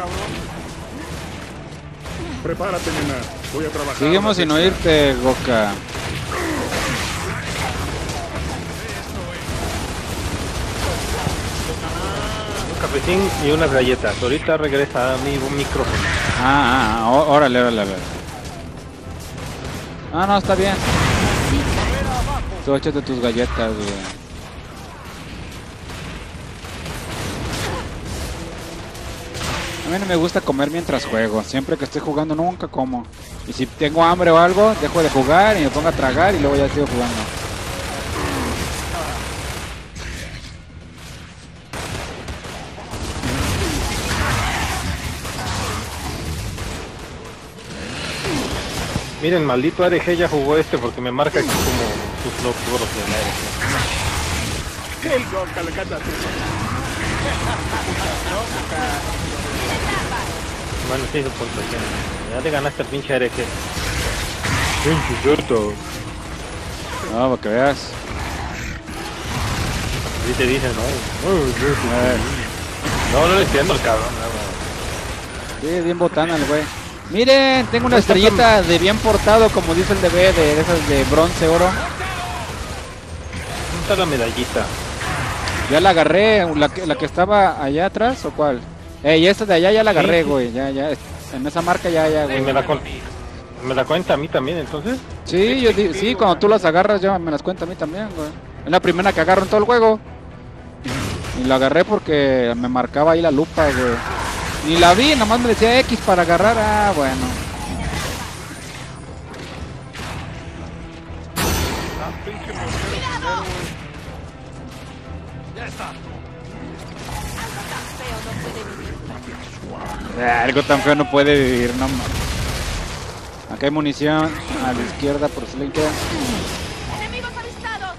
cabrón. Prepárate, nena. Voy a trabajar. Seguimos sin oírte, Goka. Un cafetín y unas galletas. Ahorita regresa a mi micrófono. Ah, ah, ah, órale, órale, órale. Ah, no, está bien. Tú échate tus galletas, güey. Mí no me gusta comer mientras juego. Siempre que estoy jugando nunca como. Y si tengo hambre o algo, dejo de jugar y me pongo a tragar y luego ya sigo jugando. Miren, maldito ARG ya jugó este porque me marca aquí como sus logros de la ARG. El Goka le canta así. Bueno, sí, su puntuación. Ya te ganaste el pinche ARG. Pinche cierto. No, para que veas. Así te dicen, ¿no? No, no le entiendo al cabrón. Sí, bien botana el güey. Miren, tengo una estrellita de bien portado, como dice el DB, de, de esas de bronce, oro. ¿Dónde está la medallita? Ya la agarré, la que, la que estaba allá atrás, ¿o cuál? Ey, esta de allá ya la agarré, güey. Ya, ya, en esa marca ya, ya, Y güey. me la, me la cuenta a mí también, entonces. Sí, yo sí, cuando tú las agarras ya me las cuenta a mí también, güey. Es la primera que agarro en todo el juego. Y la agarré porque me marcaba ahí la lupa, güey. Ni la vi, nomás me decía X para agarrar. Ah, bueno. Güey. Ah, Algo tan feo no puede vivir, no mames. Acá hay munición a la izquierda por si le queda. ¡Enemigos avistados!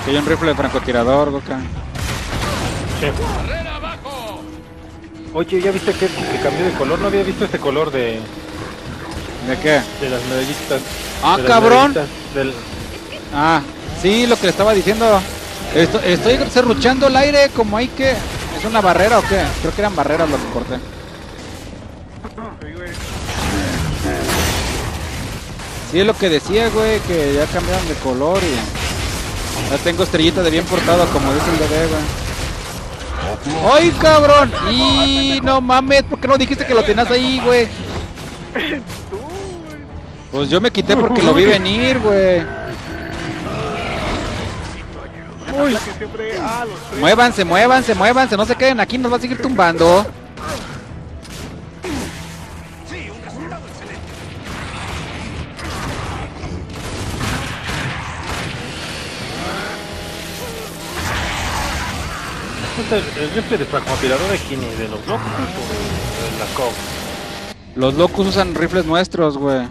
Aquí hay un rifle de francotirador, Goka. Sí. Oye, ¿ya viste que, que cambió de color? No había visto ese color de, ¿De qué? de las medallitas. Ah, de cabrón. medallitas del- Ah, sí, lo que le estaba diciendo. Esto- Estoy serruchando el aire como hay que... ¿Es una barrera o qué? Creo que eran barreras lo que corté. Sí, es lo que decía, güey, que ya cambiaron de color y... Ya tengo estrellita de bien portado, como dice el bebé, güey. ¡Ay, cabrón! Y no mames, ¿por qué no dijiste que lo tenías ahí, güey? Pues yo me quité porque lo vi venir, güey. Uy. Muévanse, muévanse, muévanse, no se queden aquí, nos va a seguir tumbando. Este es el, rifle de francotirador de quién? ¿De los locos o de la COG? Los locos usan rifles nuestros, güey.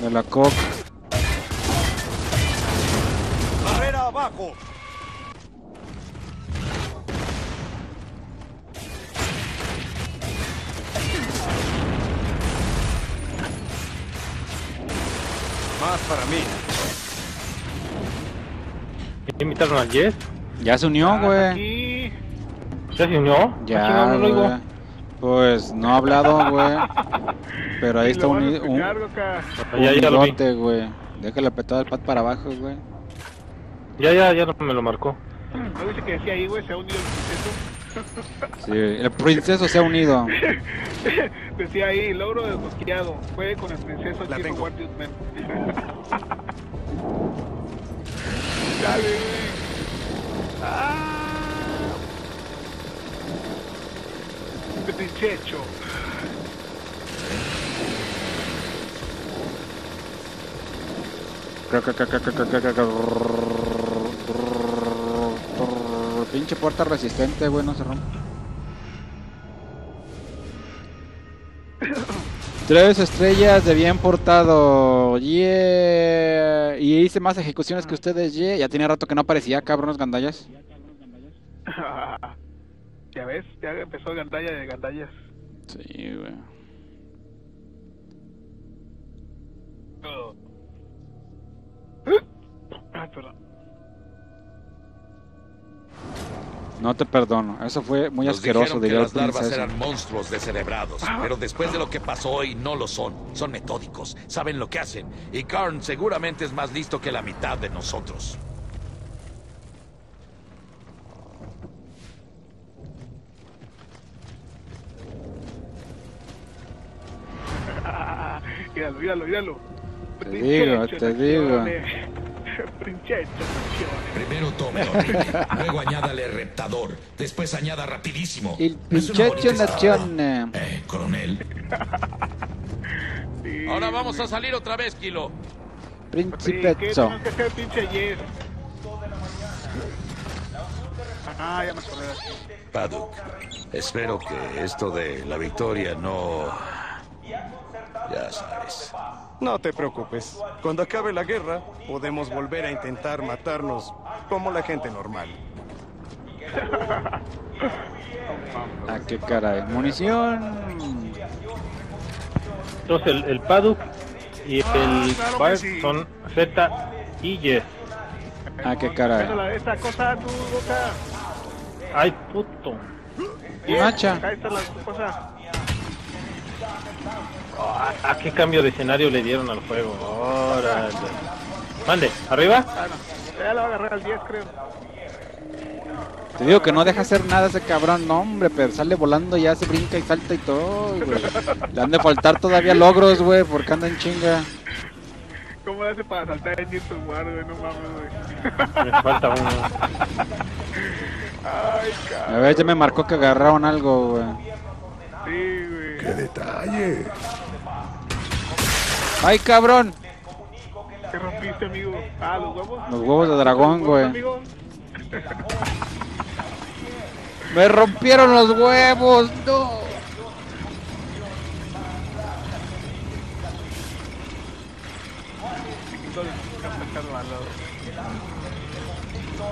De la COC. Barrera abajo. Más para mí. ¿Ya invitaron al Yes? Ya se unió, güey. ¿Ya se unió? Ah, Ya, no güey. Pues no ha hablado, güey. Pero ahí está un, un bigote, güey. Déjale apretar el pad para abajo, güey. Ya, ya, ya no me lo marcó. ¿No dice que decía ahí, güey? Se ha unido el princeso. Sí, el princeso se ha unido. Decía ahí, logro desbloqueado. Fue con el princeso La tengo. Dale, güey. Ah. Pinche puerta resistente, güey, no se rompe. Tres estrellas de bien portado. Yeah. Y hice más ejecuciones que ustedes, yeah. Ya tenía rato que no aparecía, cabrones gandallas. ya ves, ya empezó Gandaya de Gandayas. Sí, güey. Ay, perdón. No te perdono. Eso fue muy Nos asqueroso, dijeron que las larvas eran monstruos descerebrados, pero después de lo que pasó hoy no lo son. Son metódicos, saben lo que hacen. Y Karn seguramente es más listo que la mitad de nosotros. míralo, míralo, míralo. Te digo, te digo. Princesa, Primero tome horrible, luego añádale reptador, después añada rapidísimo. El ¿No es una pinche bonita nación. estampa? Eh, coronel. Sí, Ahora vamos a salir otra vez, Kilo. Sí, Príncipe ¿qué Zo. tenemos que hacer, pinche Yes? Ah, ya me acordé. Paduk, espero que esto de la victoria no... Ya sabes. No te preocupes. Cuando acabe la guerra, podemos volver a intentar matarnos como la gente normal. Ah, qué caray. Munición. Entonces el, el Paduk y el claro sí. son Z y Y. Ah, qué la- esa cosa, tu boca. Ay, puto. Macha. Acá está la cosa. ¿A, a qué cambio de escenario le dieron al juego? Órale. Mande, ¿arriba? Ah, no. Ya la va a agarrar al 10, creo. Te digo que no deja hacer nada ese cabrón, no, hombre, pero sale volando ya, se brinca y salta y todo, güey. Le han de faltar todavía logros, güey, porque anda en chinga. ¿Cómo hace para saltar en YouTube, güey? No mames, güey. Me falta uno. Ay, cabrón. A ver, ya me marcó que agarraron algo, güey. ¡Qué detalle! ¡Ay, cabrón! ¿Qué rompiste, amigo? Ah, los huevos. Los huevos de dragón, ¿Los huevos, güey. ¡Me rompieron los huevos! ¡No!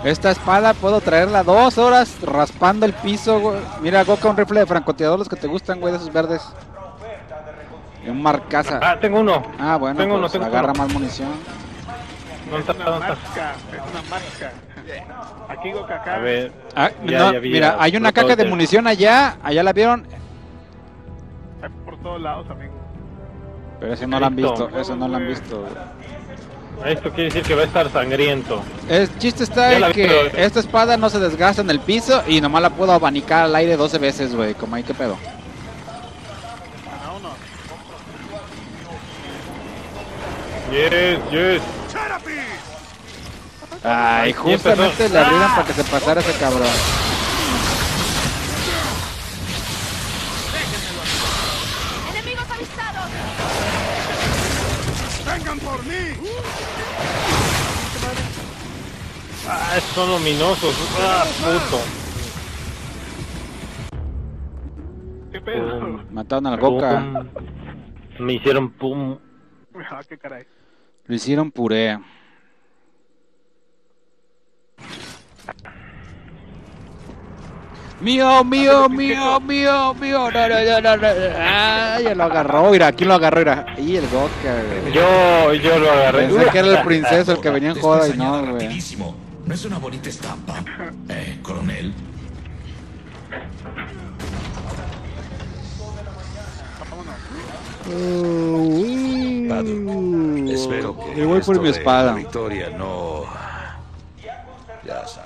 Esta espada puedo traerla dos horas raspando el piso, güey. Mira, Goka, un rifle de francotirador, los que te gustan, güey, de esos verdes. Y un marcaza. Ah, tengo uno. Ah, bueno, tengo uno, pues tengo agarra uno. más munición. ¿Dónde Es está? una ¿Dónde está? marca, es una marca. Aquí Goka acá. A ver. Ah, Ya- no, ya vi mira, hay una caja de munición allá, allá la vieron, Hay por todos lados, amigo. pero eso no la han visto, eso no la han visto. güey. Esto quiere decir que va a estar sangriento. El chiste está en vi, que pero- esta espada no se desgasta en el piso y nomás la puedo abanicar al aire 12 veces, güey, como ahí que pedo. Yes, yes. Ay, justamente le abrieron para que se pasara ese cabrón. ¡Vengan por mí! Ah, son luminosos. Ah, puto. ¿Qué pedo? Mataron al Goka, pum. Me hicieron pum. Ah, qué caray. lo hicieron puré. Mío, mío, mío, mío, mío. No, no, no, no, no. Ah, ya lo agarró, mira, aquí lo agarró, mira. Y el Goka, güey. Yo, yo lo agarré. Pensé que era el princeso el que venía en joda y no, güey. ¿No es una bonita estampa? Eh, coronel. Paduk, espero que Me voy por mi espada. victoria no... Ya sabes.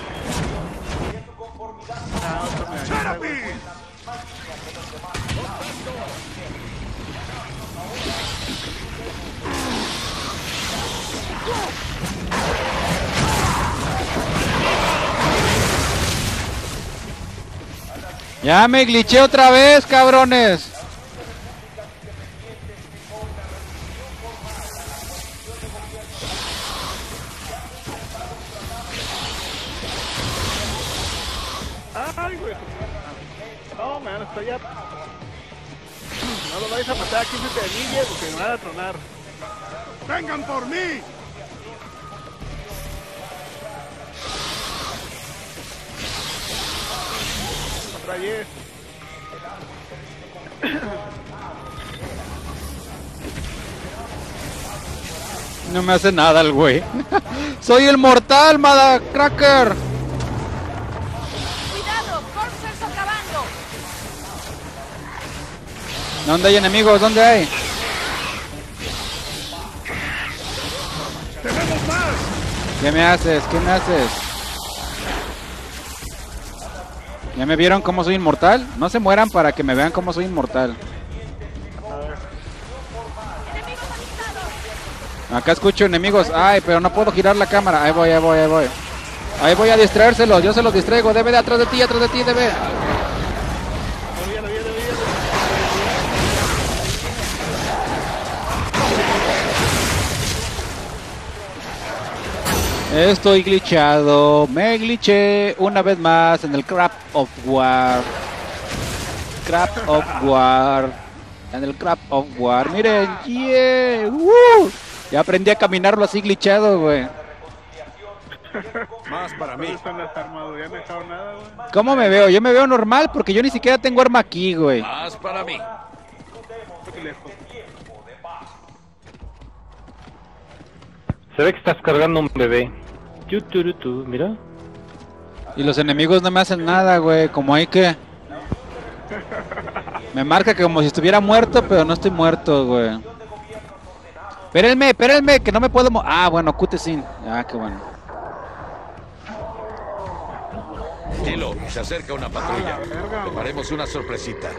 Ya me glitché otra vez, cabrones. Ay, güey. No, man, estoy ya. No lo vais a matar aquí frente de mí, viejo, que me van a tronar. ¡Vengan por mí! Otra vez. No me hace nada el güey. Soy el mortal, cracker. ¿Dónde hay enemigos? ¿Dónde hay? ¡Tenemos más! ¿Qué me haces? ¿Qué me haces? ¿Ya me vieron cómo soy inmortal? No se mueran para que me vean cómo soy inmortal. Acá escucho enemigos. Ay, pero no puedo girar la cámara. Ahí voy, ahí voy, ahí voy. Ahí voy a distraérselos. Yo se los distraigo. Debe de atrás de ti, atrás de ti, debe. Estoy glitchado. Me glitché una vez más en el Crap of War. Crap of War. En el Crap of War. Miren, yeah. ¡Woo! Ya aprendí a caminarlo así glitchado, güey. Más para mí. ¿Cómo me veo? Yo me veo normal porque yo ni siquiera tengo arma aquí, güey. Más para mí. Se ve que estás cargando un bebé. Mira. Y los enemigos no me hacen nada, güey. Como hay que... Me marca que como si estuviera muerto, pero no estoy muerto, güey. Espérenme, espérenme, que no me puedo... mo- Ah, bueno, cutesin. Ah, qué bueno. Kilo, se acerca una patrulla. Preparemos una sorpresita.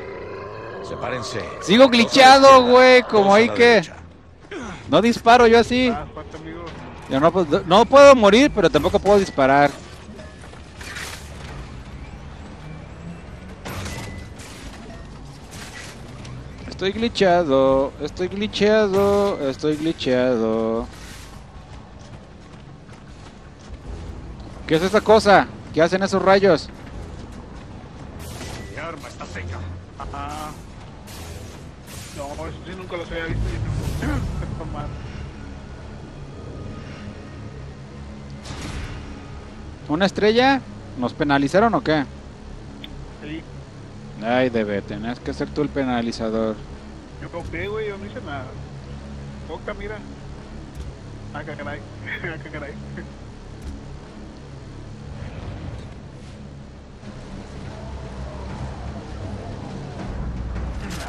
Sepárense. Sigo glitchado, güey, como hay que... No disparo yo así. Ah. Yo no, no puedo morir, pero tampoco puedo disparar. Estoy glitchado, estoy glitchado, estoy glitchado. ¿Qué es esa cosa? ¿Qué hacen esos rayos? Mi arma está seca. Ah. No, eso sí nunca los había visto. ¿Una estrella? ¿Nos penalizaron o qué? Sí. Ay, debe, tenés que ser tú el penalizador. Yo compré, güey, yo no hice nada. Boca, mira. Ah, qué caray. Ah, qué caray.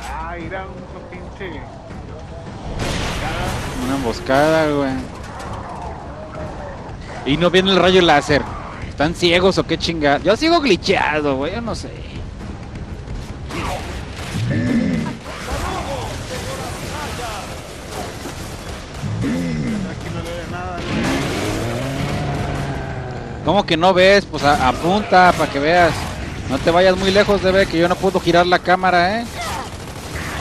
Ah, mira, un pinche. Una emboscada, güey. Y no viene el rayo láser. ¿Están ciegos o qué chingada? Yo sigo glitcheado, güey, yo no sé. ¿Cómo que no ves? Pues apunta para que veas. No te vayas muy lejos de ver que yo no puedo girar la cámara, ¿eh?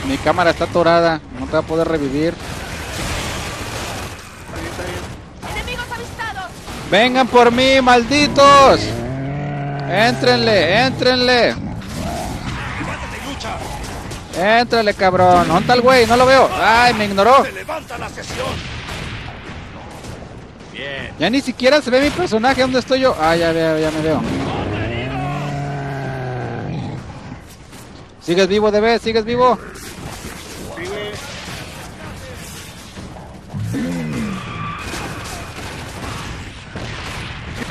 Mi cámara está atorada, no te va a poder revivir. Ahí está bien. Enemigos avistados. ¡Vengan por mí, malditos! ¡Éntrenle, éntrenle! ¡Éntrale, cabrón! ¿Dónde está el güey? No lo veo. ¡Ay, me ignoró! Ya ni siquiera se ve mi personaje. ¿Dónde estoy yo? Ah, ya veo, ya me veo. ¿Sigues vivo, DB? ¿Sigues vivo?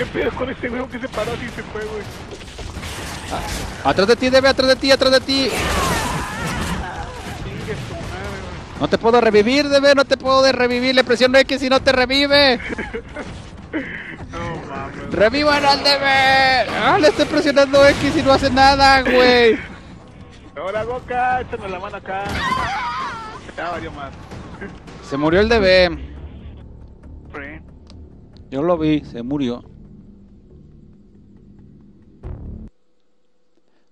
¿Qué pedo con este güey que se paró así y se fue, güey? Atrás de ti, DB, atrás de ti, atrás de ti. No te puedo revivir, DB, no te puedo de revivir. Le presiono X si no te revive. No mames. ¡Revivan al DB! ¡Ah, le estoy presionando X y no hace nada, güey! Ahora, Boca, échame la mano acá. Ya valió más. Se murió el DB. Friend. Yo lo vi, se murió.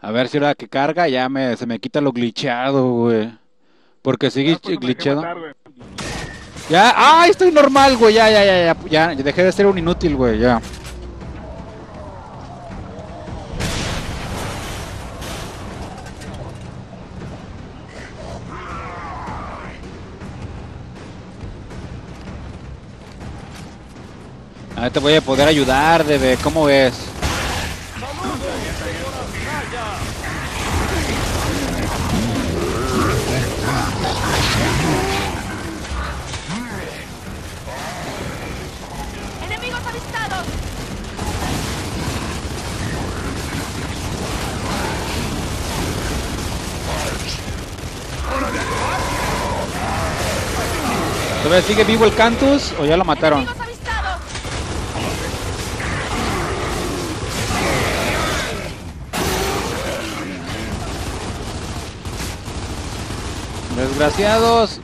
A ver si ahora que carga ya me, se me quita lo glitcheado, güey. Porque sigue Ah, pues matar, güey. Ya, ¡ah! Estoy normal, güey. Ya, ya, ya, ya. Ya dejé de ser un inútil, güey. Ya. A te voy a poder ayudar, Debe. ¿Cómo ves? ¿Todavía sigue vivo el Cantus o ya lo mataron? Desgraciados.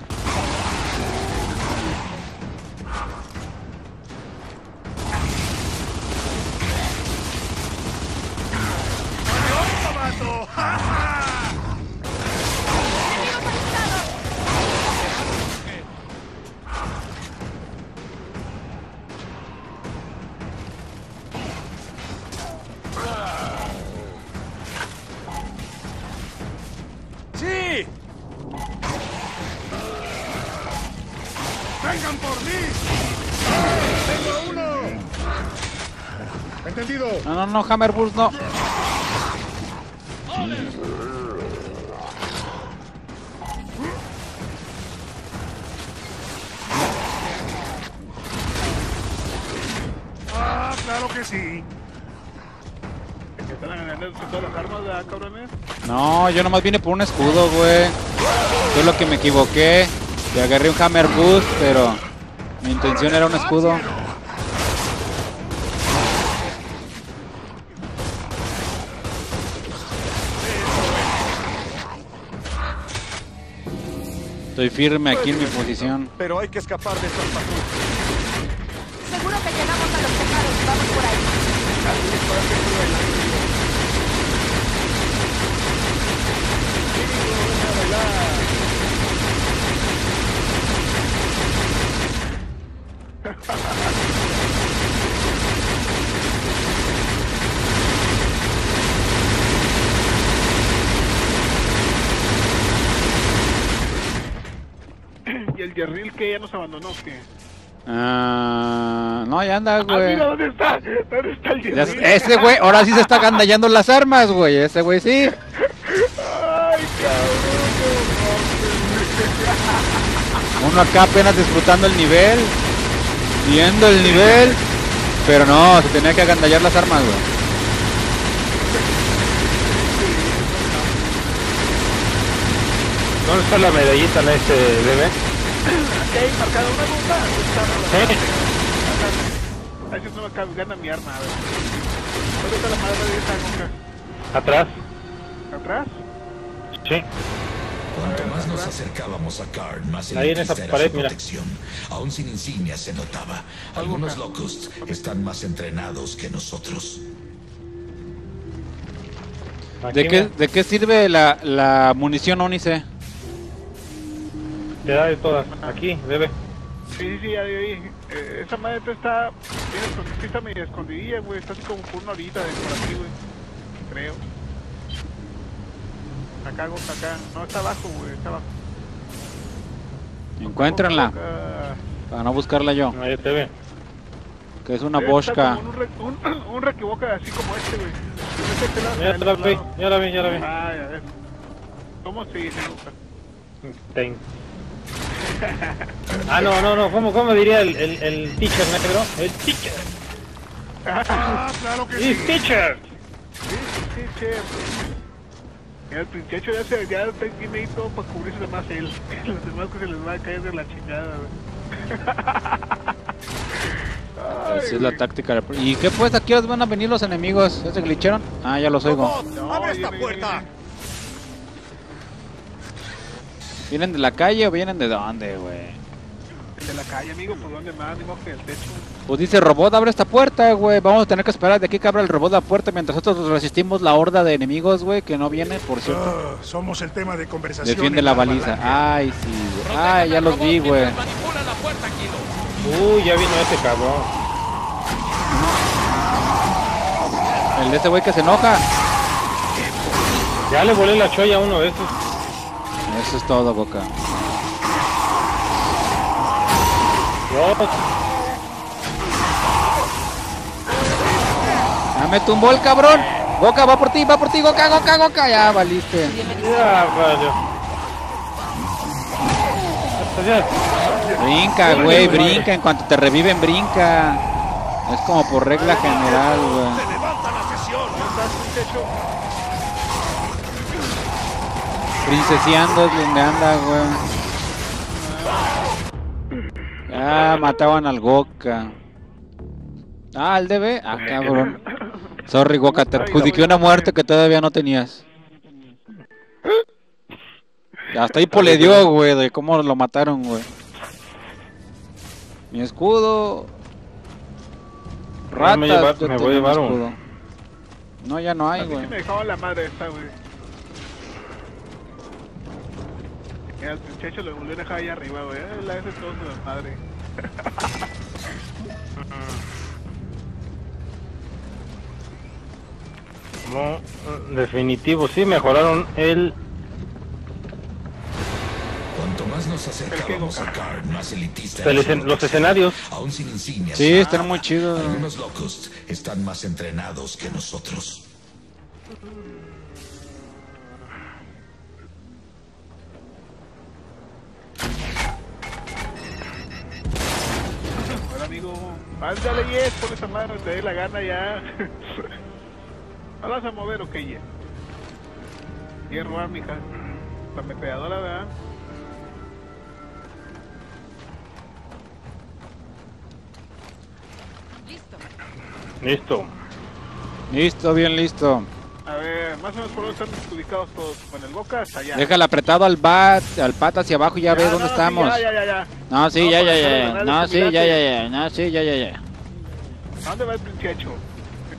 Hammerburst no. ¡Ah, claro que sí! Que están ganando todas las armas, ¿verdad, cabrones? No, yo nomás vine por un escudo, güey. Fue lo que me equivoqué. Y agarré un Hammer Boost, pero mi intención era un escudo. Estoy firme aquí en mi posición. Pero hay que escapar de estos patrullas. Seguro que llegamos a los tejados y vamos por ahí. Yerril que ya nos abandonó, que. Ah, no, ya anda, Ah, güey. mira, ¿dónde está? ¿Dónde está el Ya- Yerril? Ese güey, ahora sí se está gandallando las armas, güey. Ese güey sí. Ay, cabrón, Uno acá apenas disfrutando el nivel, viendo el nivel, pero no, se tenía que agandallar las armas, güey. ¿Dónde está la medallita en este bebé? Hay marcada una nota. Sí. A veces no me gana mi arma, a ver. ¿Dónde está la madre de esa nunca? Atrás. ¿Atrás? Sí. Cuanto más nos acercábamos a Karn, más Ahí en esa pared, su mira. protección. Aún sin insignia se notaba. Algunos locos están más entrenados que nosotros. ¿De qué, ¿De qué sirve la, la munición Onice? Te da de todas. Aquí, bebé. Sí, sí, sí, ya de ahí. Eh, esa madre esta está, tiene está medio escondidilla, güey. Está así como por una horita de por aquí, güey. Creo. Acá, Gonza, acá. No, está abajo, güey. Está abajo. Encuéntrenla, Acá. para no buscarla yo, Ahí te ve. que es una bosca. Un, re, un, un así como este, güey. Este Ya la vi, ya la vi, ya la vi. Ah, ya ves. ¿Cómo se dice? Ten. Ah, no, no, no. ¿Cómo, cómo diría el, el, el teacher negro? El teacher. ¡Ah, claro que sí! ¡Es teacher! Sí. Ya el pinchecho ya se ya está- tiene ahí todo para cubrirse de más él. Los demás que se les va a caer de la chingada. Ay, Esa es la táctica. ¿Y qué pues? ¿Aquí van a venir los enemigos? ¿Ya se glitcharon? Ah, ya los oigo. ¡Robot, No, ¡Abre esta viene, puerta! ¿Vienen de la calle o vienen de dónde, güey? de la calle, amigo, ¿por dónde más? Modo que el techo. Pues dice robot, abre esta puerta, güey. Vamos a tener que esperar de aquí que abra el robot la puerta mientras nosotros resistimos la horda de enemigos, güey, que no viene, por cierto. Ah, somos el tema de conversación. Defiende en la baliza. Ay, sí, güey. Ay, ya los vi, güey. Uy, ya vino ese cabrón. El de ese güey que se enoja. Ya le volé la cholla a uno de estos. Eso es todo, Boca. Ya me tumbó el cabrón. Boca, va por ti, va por ti, Boca, Boca, Boca. Ya valiste. Ya, Brinca, güey, brinca. En cuanto te reviven, brinca. Es como por regla general, güey. Princeseando es donde anda, güey. Ah, mataban al Goka. Ah, al DB. Ah, cabrón. Sorry, Goka, te adjudiqué una muerte que todavía no tenías. Hasta ahí le dio, güey, de cómo lo mataron, güey. Mi escudo. Me Ratas, me voy a llevar un- escudo. No, ya no hay, güey. me dejaban la madre esta, güey. El muchacho lo volvió a dejar ahí arriba, güey. Eh, La todo su no, definitivo, sí, mejoraron el... Cuanto más nos acercábamos a Karn, más elitista el los escenarios. Aún sin insignias. Sí, están muy chidos. Algunos locos están más entrenados que nosotros. Yes, por esa madre, te dé la gana ya. ¿No la vas a mover o qué, yes? Hierro, ah, mija. La mepeadora, ¿verdad? Listo. Listo. Listo, bien listo. A ver, más o menos por dónde están ubicados todos. Con el boca hasta allá. Déjale apretado al bat, al pat hacia abajo y ya, ves Ya, dónde no, sí, estamos. ya, ya, ya, ya. No, sí, No, ya, ya, ya. No, sí, ya, ya, ya. No, sí, ya, ya, ya. ¿A dónde va el muchacho?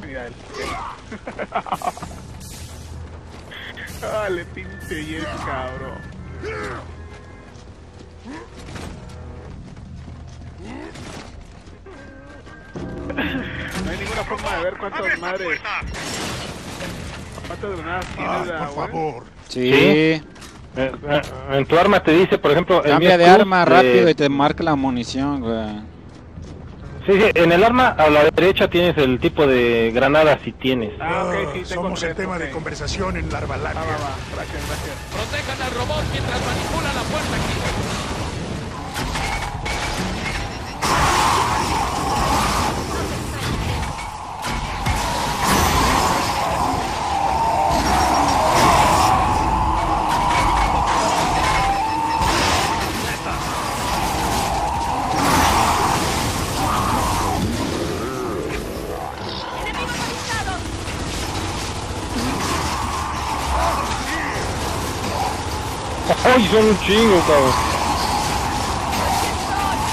Mira él. Dale, pinche yes, cabrón. No hay ninguna forma de ver cuántas madres. ¿Cuántas granadas tiene Ay, la por güey? favor. Sí. Eh, eh, en tu arma te dice, por ejemplo... el Cambia de arma eh, rápido y te marca la munición, güey. Sí, sí, en el arma a la derecha tienes el tipo de granadas si tienes. Ah, ok, sí, tengo somos el tema ok. de conversación en la Va, va, Arbalakia. va. Gracias, gracias. Protejan al robot mientras manipula la puerta, Kilo. ¡Ay, son un chingo, cabrón!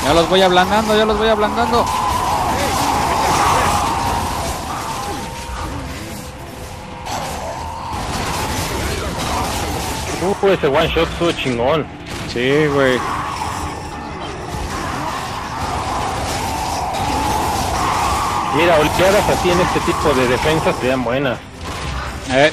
Ya los voy ablandando, ya los voy ablandando. Uh, ese one shot estuvo chingón. Sí, güey. Mira, oleadas así en este tipo de defensas serían buenas. Eh,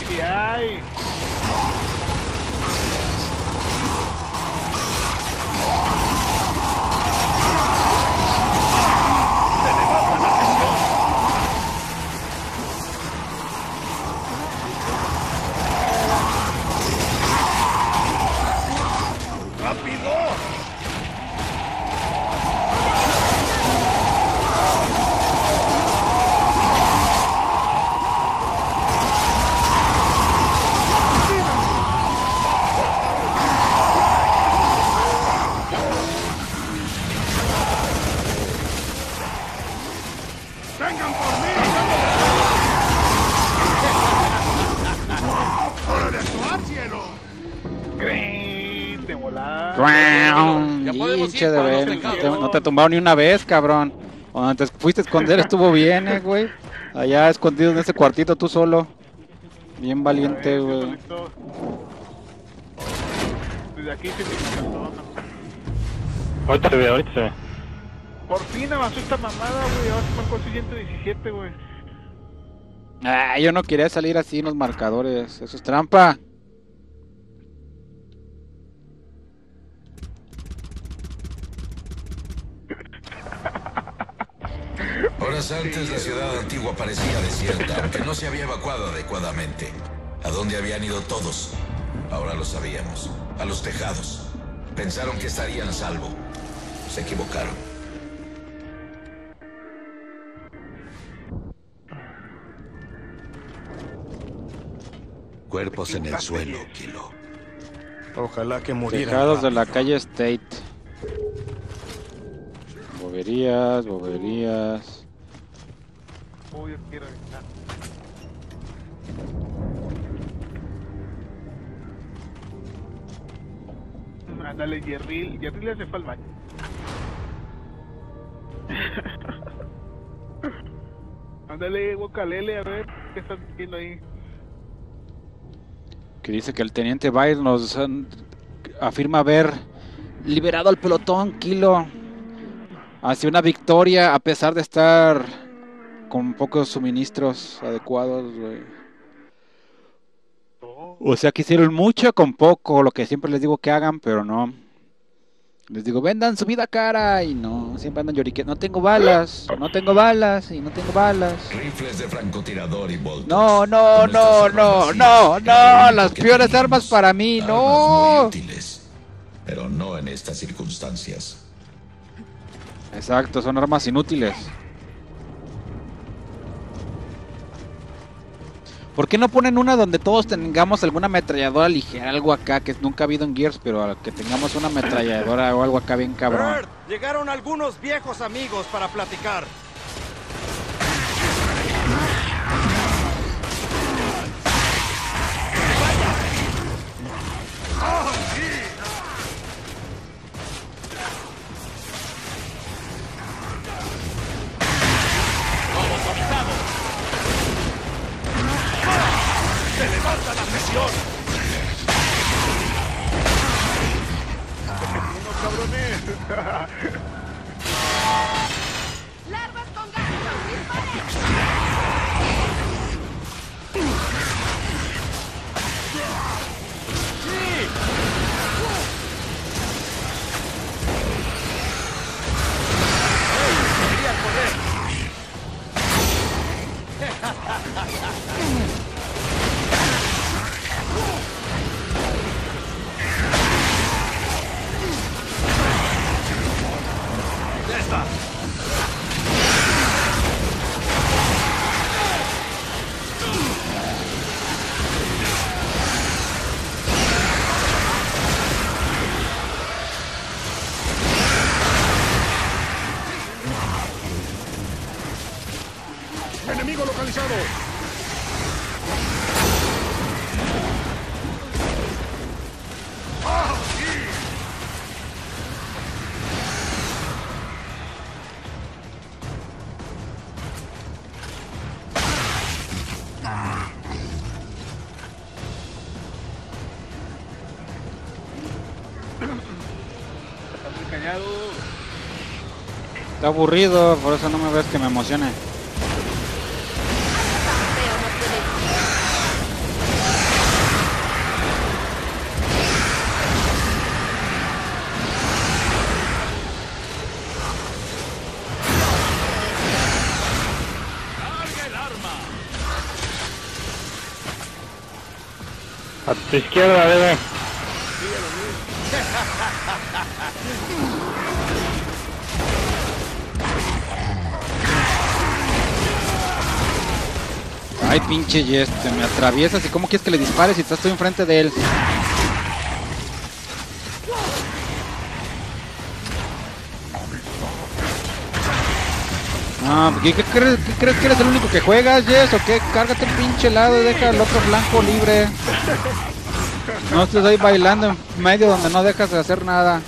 ¡Vengan Pinche de Ben, no te, no te tumbaron ni una vez, cabrón. Cuando te fuiste a esconder estuvo bien, eh, güey. Allá escondido en ese cuartito tú solo. Bien valiente, güey. Desde aquí se me encantó. Ahorita se ve, ahorita se ve. Por fin avanzó esta mamada, güey. Ahora se marcó el 117, güey. Ah, yo no quería salir así en los marcadores. Eso es trampa. Antes la ciudad antigua parecía desierta, aunque no se había evacuado adecuadamente. ¿A dónde habían ido todos? Ahora lo sabíamos. A los tejados. Pensaron que estarían a salvo. Se equivocaron. Cuerpos en el suelo, Kilo. Ojalá que murieran. Tejados de la calle State. Boberías, boberías. Uy, yo quiero aventar. Ándale, Jerry. Jerry le hace fue al baño. Ándale, Guacalele, a ver qué están haciendo ahí. Que dice que el teniente Byron nos mm, afirma haber liberado al pelotón Kilo hacia una victoria a pesar de estar con pocos suministros adecuados, güey. O sea que hicieron mucho con poco, lo que siempre les digo que hagan, pero no. Les digo, vendan su vida cara y no, siempre andan lloriqueando. No tengo balas, no tengo balas y no tengo balas. Rifles de francotirador y boltos. No, no, no, no, no, no, las peores armas para mí, Armas no. muy útiles, pero no en estas circunstancias. Exacto, son armas inútiles. ¿Por qué no ponen una donde todos tengamos alguna ametralladora ligera, algo acá que nunca ha habido en Gears, pero que tengamos una ametralladora o algo acá bien cabrón? Llegaron algunos viejos amigos para platicar. ¡Se levanta la presión! ¡Larvas con ganchos! ¡Disparen! ¡Enemigo aburrido, por eso no me ves que me emocione. A tu izquierda, bebé. Ay, pinche Jess, te me atraviesas y cómo quieres que le dispares si estás tú enfrente de él. Ah, ¿qué, qué crees, que eres el único que juegas, Jess? ¿O qué? Cárgate el pinche lado y deja el otro flanco libre. No estés ahí bailando en medio donde no dejas de hacer nada.